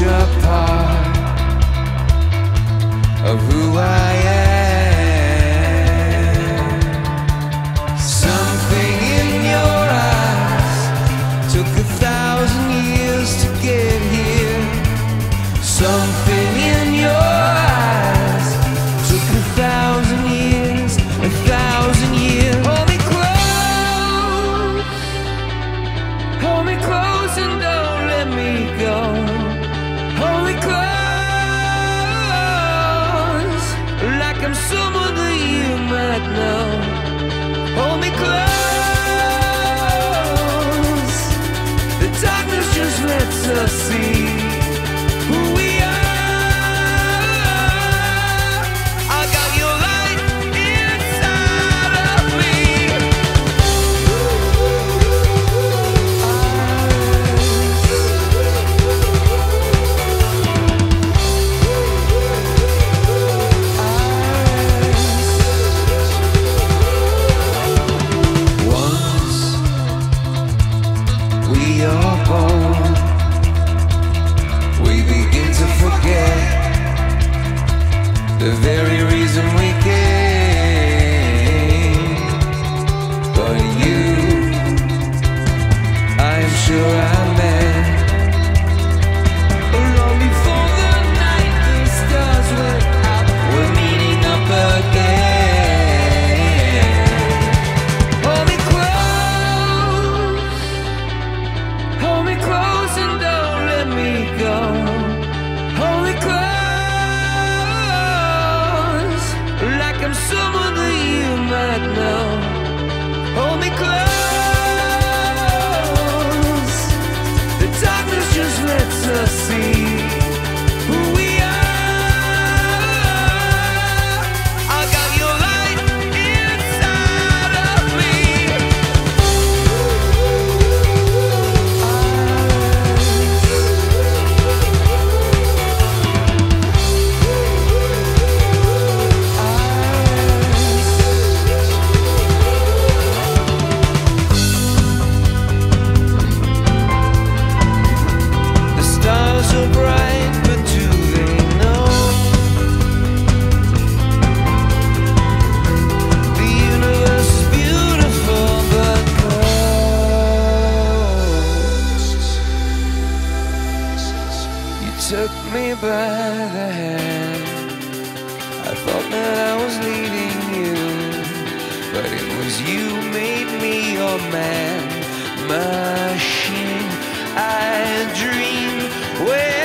worship I'm someone that you might know. we begin to forget the very reason took me by the hand. I thought that I was leading you, but it was you made me your man, machine. I dream where.